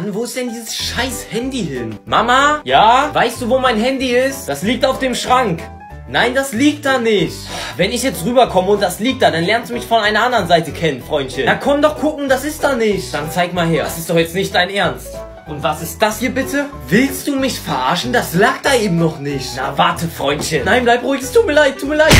Mann, wo ist denn dieses scheiß Handy hin? Mama? Ja? Weißt du, wo mein Handy ist? Das liegt auf dem Schrank. Nein, das liegt da nicht. Wenn ich jetzt rüberkomme und das liegt da, dann lernst du mich von einer anderen Seite kennen, Freundchen. Na komm doch gucken, das ist da nicht. Dann zeig mal her. Das ist doch jetzt nicht dein Ernst. Und was ist das hier bitte? Willst du mich verarschen? Das lag da eben noch nicht. Na warte, Freundchen. Nein, bleib ruhig, es tut mir leid, tut mir leid.